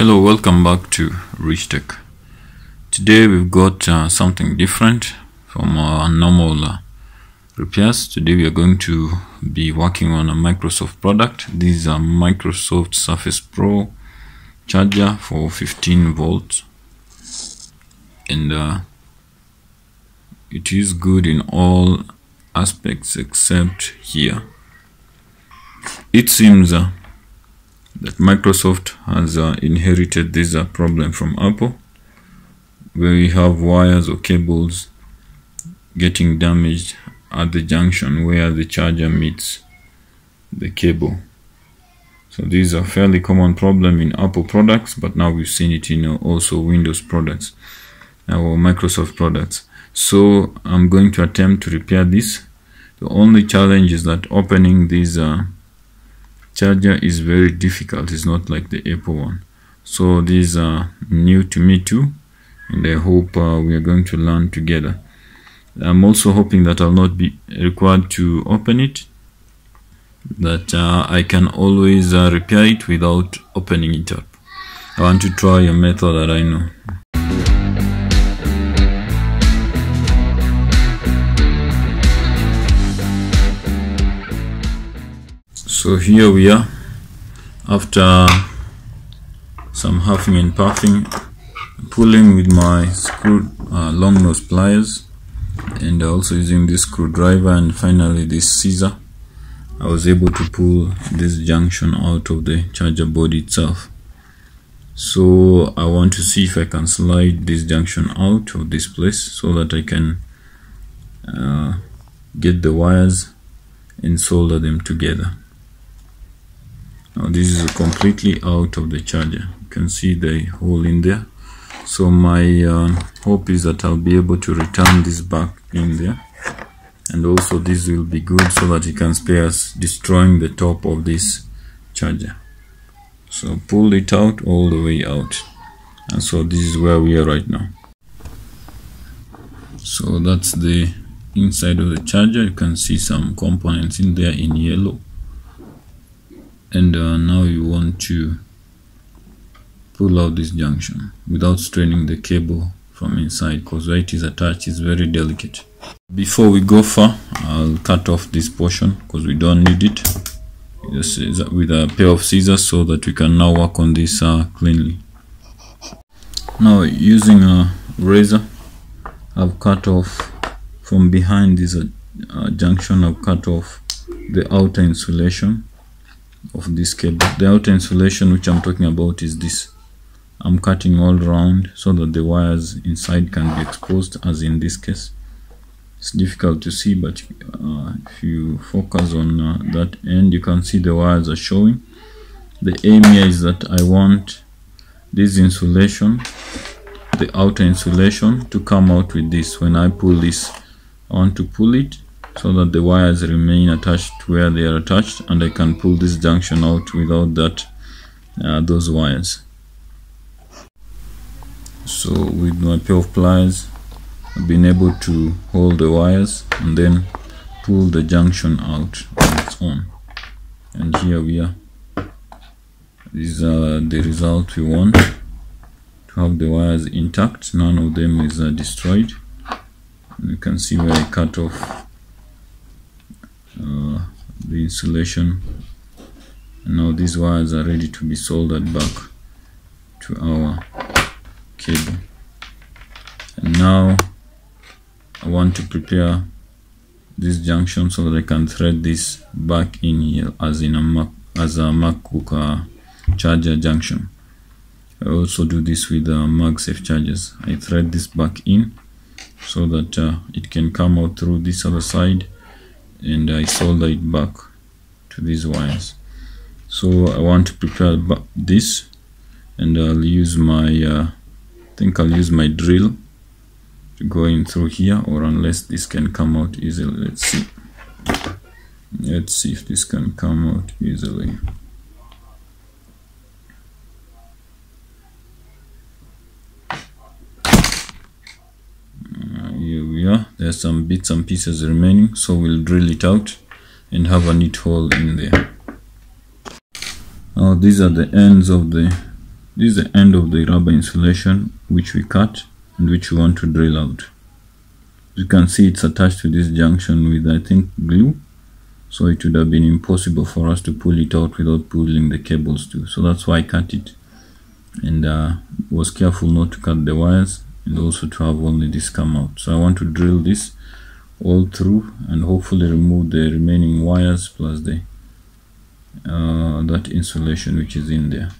Hello, welcome back to Reach. Today we've got uh, something different from our normal uh, repairs. Today we are going to be working on a Microsoft product. This is a Microsoft Surface Pro charger for 15 volts and uh, it is good in all aspects except here. It seems uh, that Microsoft has uh, inherited this uh, problem from Apple where we have wires or cables getting damaged at the junction where the charger meets the cable. So this is a fairly common problem in Apple products, but now we've seen it in uh, also Windows products or Microsoft products. So I'm going to attempt to repair this. The only challenge is that opening this uh, charger is very difficult. It's not like the Apple one. So these are new to me too, and I hope uh, we are going to learn together. I'm also hoping that I'll not be required to open it, that uh, I can always uh, repair it without opening it up. I want to try a method that I know. So here we are after some huffing and puffing pulling with my screw uh, long nose pliers and also using this screwdriver and finally this scissor I was able to pull this junction out of the charger board itself. So I want to see if I can slide this junction out of this place so that I can uh, get the wires and solder them together now this is completely out of the charger. You can see the hole in there. So my uh, hope is that I'll be able to return this back in there. And also this will be good so that it can spare us destroying the top of this charger. So pull it out all the way out. And so this is where we are right now. So that's the inside of the charger. You can see some components in there in yellow and uh, now you want to pull out this junction without straining the cable from inside because where it is attached is very delicate. Before we go far I'll cut off this portion because we don't need it. Just with a pair of scissors so that we can now work on this uh, cleanly. Now using a razor I've cut off from behind this uh, junction I've cut off the outer insulation of this cable the outer insulation which i'm talking about is this. I'm cutting all round so that the wires inside can be exposed as in this case. It's difficult to see but uh, if you focus on uh, that end you can see the wires are showing. The aim here is that i want this insulation the outer insulation to come out with this. When i pull this i want to pull it so that the wires remain attached where they are attached and I can pull this junction out without that uh, those wires. So with my pair of pliers I've been able to hold the wires and then pull the junction out on its own. And here we are. These are the result we want to have the wires intact. None of them is uh, destroyed. You can see where I cut off uh, the insulation and now these wires are ready to be soldered back to our cable. And now I want to prepare this junction so that I can thread this back in here as in a Mac as a MacBook uh, charger junction. I also do this with uh, MagSafe chargers. I thread this back in so that uh, it can come out through this other side and I solder it back to these wires. So I want to prepare this and I'll use my uh, I think I'll use my drill to go in through here or unless this can come out easily. Let's see. Let's see if this can come out easily some bits and pieces remaining so we'll drill it out and have a neat hole in there. Now these are the ends of the this is the end of the rubber insulation which we cut and which we want to drill out. You can see it's attached to this junction with I think glue so it would have been impossible for us to pull it out without pulling the cables too. So that's why I cut it. And uh, was careful not to cut the wires and also to have only this come out. So I want to drill this all through and hopefully remove the remaining wires plus the uh, that insulation which is in there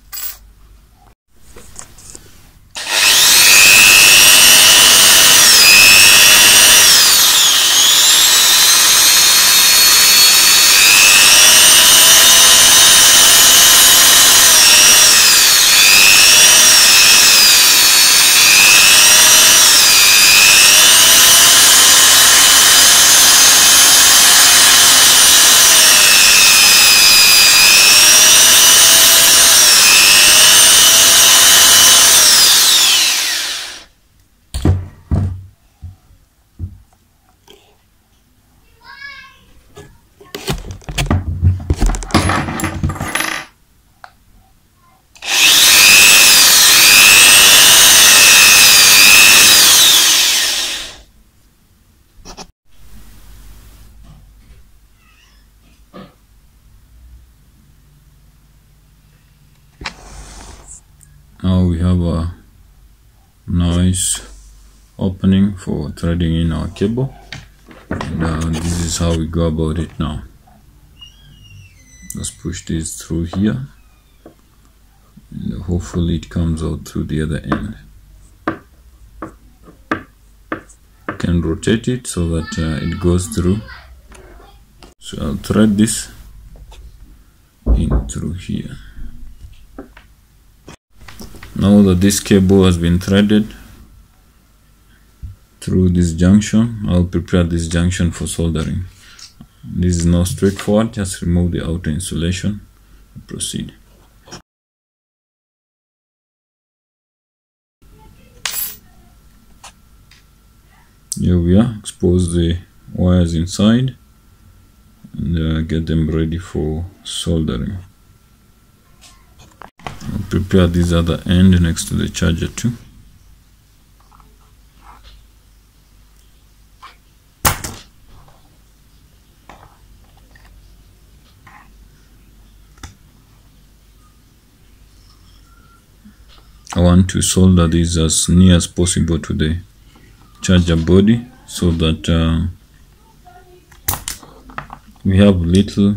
now we have a nice opening for threading in our cable and uh, this is how we go about it now. Let's push this through here. And hopefully it comes out through the other end. Can rotate it so that uh, it goes through. So I'll thread this in through here. Now that this cable has been threaded through this junction. I'll prepare this junction for soldering. This is now straightforward. Just remove the outer insulation and proceed. Here we are. Expose the wires inside and uh, get them ready for soldering. I'll prepare this other end next to the charger too want to solder this as near as possible to the charger body so that uh, we have little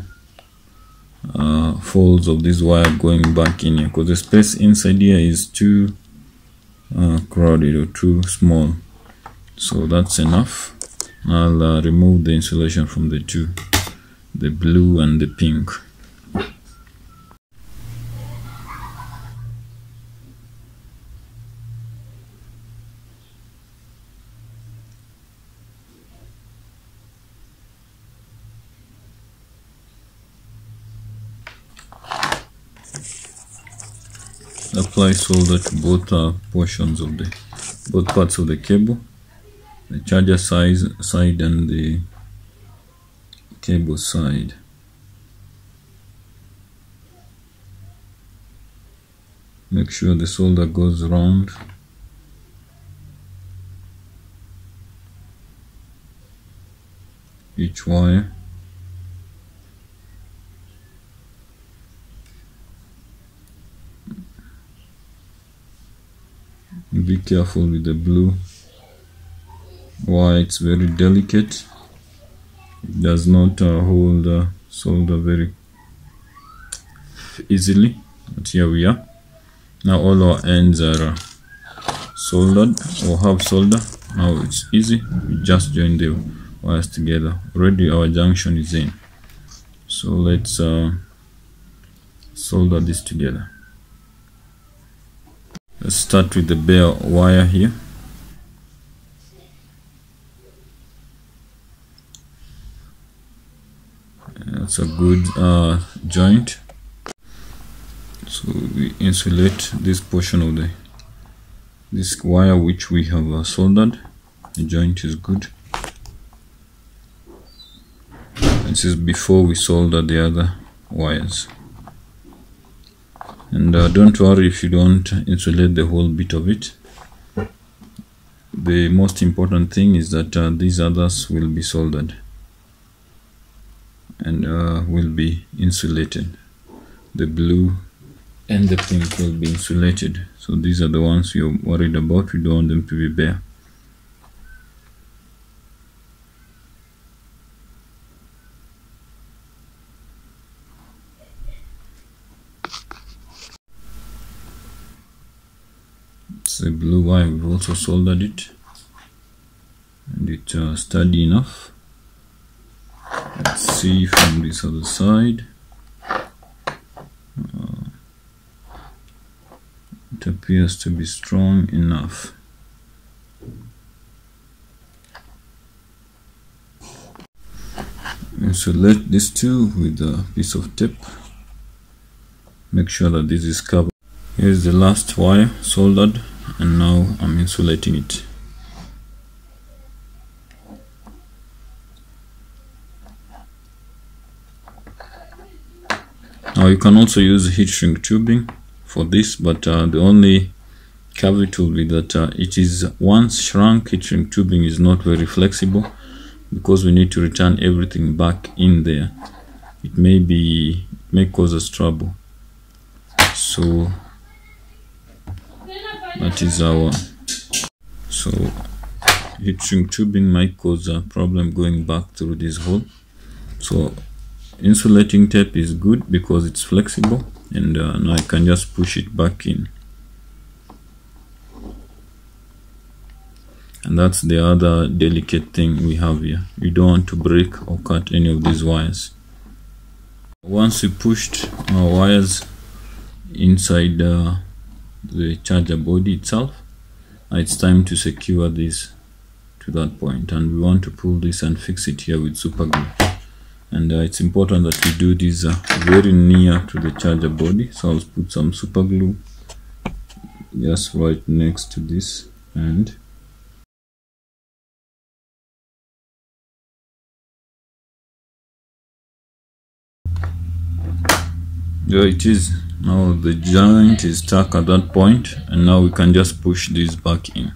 uh, folds of this wire going back in here because the space inside here is too uh, crowded or too small. So that's enough. I'll uh, remove the insulation from the two the blue and the pink apply solder to both uh, portions of the both parts of the cable the charger size side and the cable side. Make sure the solder goes round. Each wire be careful with the blue. Why it's very delicate. It does not uh, hold uh, solder very easily. But here we are. Now all our ends are uh, soldered or have solder now it's easy. We just join the wires together. Already our junction is in. So let's uh, solder this together let's start with the bare wire here. That's a good uh, joint. So we insulate this portion of the this wire which we have uh, soldered. The joint is good. This is before we solder the other wires and uh, don't worry if you don't insulate the whole bit of it. The most important thing is that uh, these others will be soldered. And uh, will be insulated. The blue and the pink will be insulated. So these are the ones you're worried about. We don't want them to be bare it's a blue wire we've also soldered it and it's uh, sturdy enough. Let's see from this other side. Uh, it appears to be strong enough. Insulate this too with a piece of tape. Make sure that this is covered. Here's the last wire soldered and now I'm insulating it. Now you can also use heat shrink tubing for this but uh, the only caveat will be that uh, it is once shrunk heat shrink tubing is not very flexible because we need to return everything back in there. It may be may cause us trouble. So that is our so heat shrink tubing might cause a problem going back through this hole. So insulating tape is good because it's flexible and uh, now I can just push it back in. And that's the other delicate thing we have here. You don't want to break or cut any of these wires. Once we pushed our wires inside uh, the charger body itself it's time to secure this to that point. And we want to pull this and fix it here with super glue. And uh, it's important that we do this uh, very near to the charger body. So I'll put some super glue just right next to this and there it is now the joint is stuck at that point and now we can just push this back in.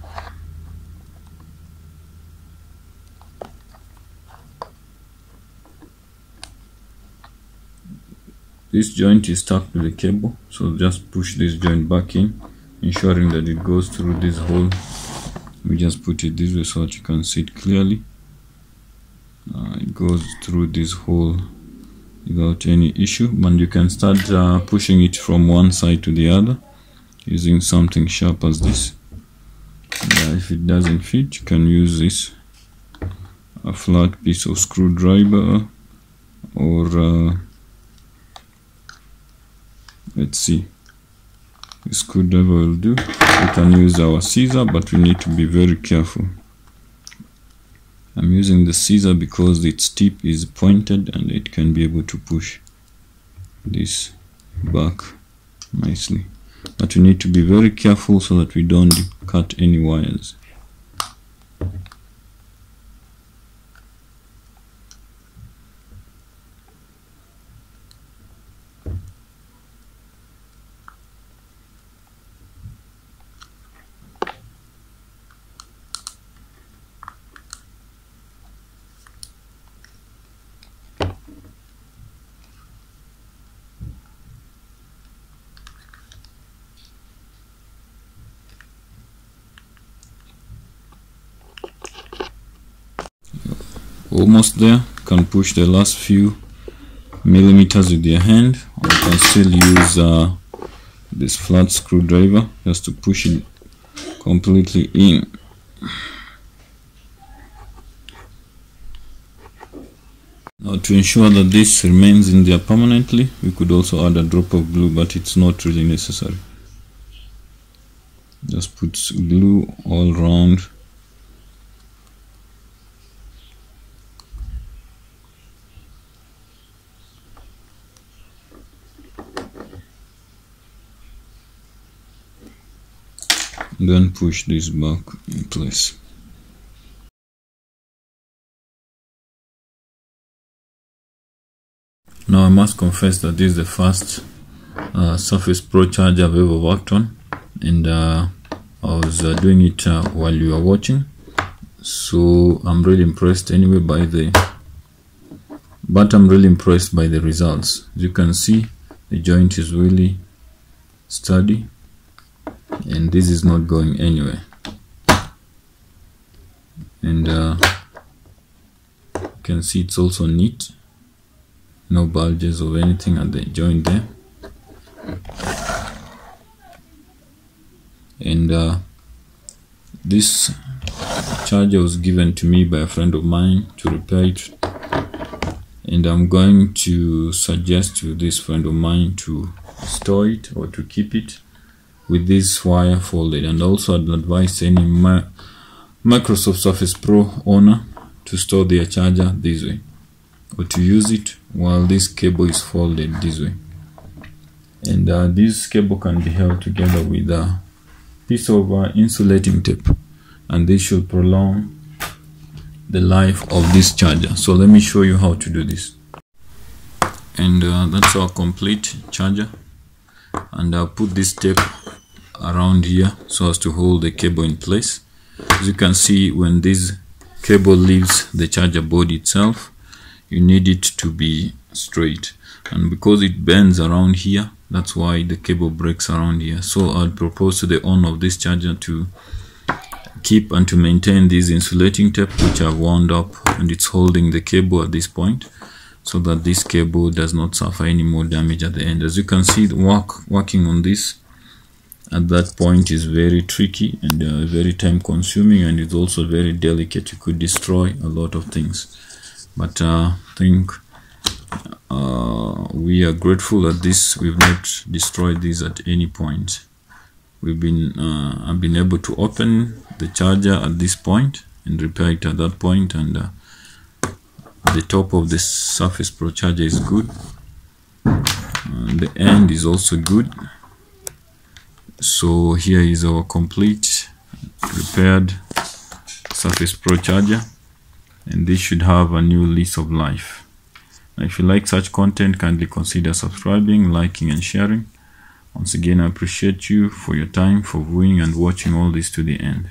This joint is stuck to the cable so just push this joint back in ensuring that it goes through this hole. We just put it this way so that you can see it clearly. Uh, it goes through this hole without any issue? And you can start uh, pushing it from one side to the other using something sharp as this. Uh, if it doesn't fit you can use this. A flat piece of screwdriver or uh, let's see. The screwdriver will do. We can use our scissor but we need to be very careful I'm using the scissor because its tip is pointed and it can be able to push this back nicely. But we need to be very careful so that we don't cut any wires almost there. Can push the last few millimeters with your hand or you can still use uh, this flat screwdriver just to push it completely in. Now to ensure that this remains in there permanently we could also add a drop of glue but it's not really necessary. Just put glue all around then push this back in place. Now I must confess that this is the first uh, Surface Pro charger I've ever worked on and uh, I was uh, doing it uh, while you were watching. So I'm really impressed anyway by the but I'm really impressed by the results. As you can see the joint is really sturdy and this is not going anywhere. And uh, you can see it's also neat. No bulges or anything at the joint there. And uh, this charger was given to me by a friend of mine to repair it. And I'm going to suggest to this friend of mine to store it or to keep it with this wire folded and also I'd advise any Microsoft Surface Pro owner to store their charger this way or to use it while this cable is folded this way. And uh, this cable can be held together with a piece of uh, insulating tape and this should prolong the life of this charger. So let me show you how to do this. And uh, that's our complete charger. And I'll put this tape around here so as to hold the cable in place. As you can see when this cable leaves the charger board itself you need it to be straight. And because it bends around here that's why the cable breaks around here. So I'd propose to the owner of this charger to keep and to maintain this insulating tape which I've wound up and it's holding the cable at this point so that this cable does not suffer any more damage at the end. As you can see the work working on this at that point is very tricky and uh, very time consuming and it's also very delicate. You could destroy a lot of things. But uh, I think uh, we are grateful that this we've not destroyed this at any point. We've been uh, I've been able to open the charger at this point and repair it at that point and uh, the top of the Surface Pro charger is good. And the end is also good so here is our complete repaired Surface Pro charger and this should have a new lease of life. Now, if you like such content kindly consider subscribing liking and sharing. Once again I appreciate you for your time for viewing and watching all this to the end